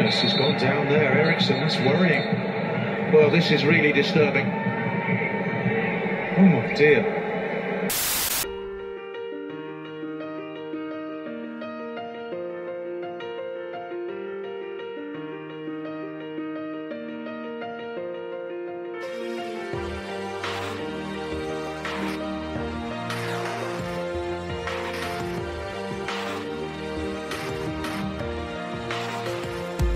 Magnus has gone down there. Eriksen, that's worrying. Well, this is really disturbing. Oh my dear.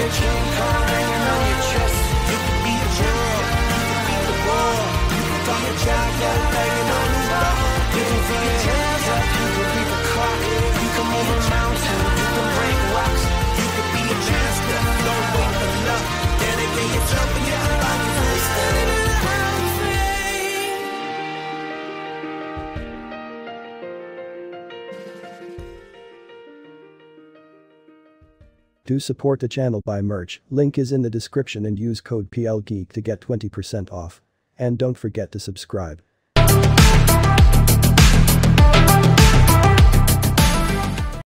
You can be on your chest. You could be a Do support the channel by merch, link is in the description and use code PLGeek to get 20% off. And don't forget to subscribe.